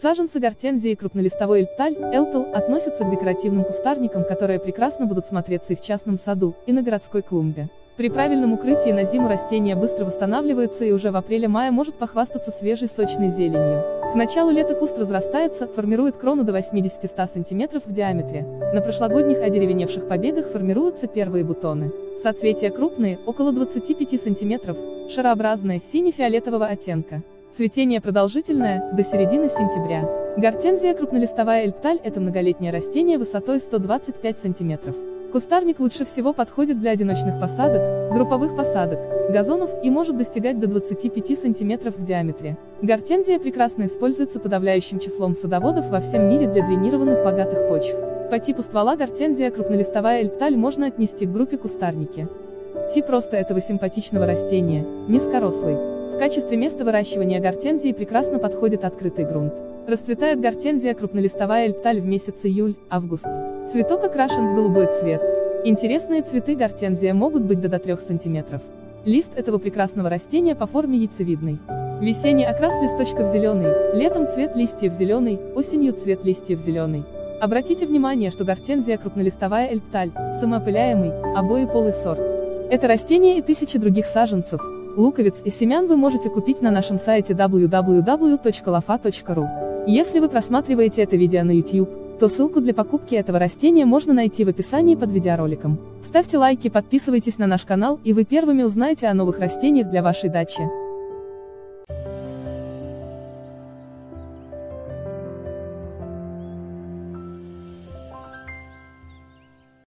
Саженцы гортензии и крупнолистовой эльпталь, элтл, относятся к декоративным кустарникам, которые прекрасно будут смотреться и в частном саду, и на городской клумбе. При правильном укрытии на зиму растение быстро восстанавливается и уже в апреле-мае может похвастаться свежей сочной зеленью. К началу лета куст разрастается, формирует крону до 80-100 см в диаметре. На прошлогодних одеревеневших побегах формируются первые бутоны. Соцветия крупные, около 25 см, шарообразные, сине-фиолетового оттенка. Цветение продолжительное, до середины сентября. Гортензия крупнолистовая эльпталь – это многолетнее растение высотой 125 см. Кустарник лучше всего подходит для одиночных посадок, групповых посадок, газонов и может достигать до 25 см в диаметре. Гортензия прекрасно используется подавляющим числом садоводов во всем мире для дренированных богатых почв. По типу ствола гортензия крупнолистовая эльпталь можно отнести к группе кустарники. Тип роста этого симпатичного растения – низкорослый. В качестве места выращивания гортензии прекрасно подходит открытый грунт. Расцветает гортензия крупнолистовая эльпталь в месяц июль-август. Цветок окрашен в голубой цвет. Интересные цветы гортензия могут быть до, до 3 см. Лист этого прекрасного растения по форме яйцевидный. Весенний окрас листочков зеленый, летом цвет листьев зеленый, осенью цвет листьев зеленый. Обратите внимание, что гортензия крупнолистовая эльпталь, самоопыляемый, обоеполый сорт. Это растение и тысячи других саженцев, луковиц и семян вы можете купить на нашем сайте www.lofa.ru. Если вы просматриваете это видео на YouTube, то ссылку для покупки этого растения можно найти в описании под видеороликом. Ставьте лайки, подписывайтесь на наш канал, и вы первыми узнаете о новых растениях для вашей дачи.